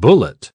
bullet.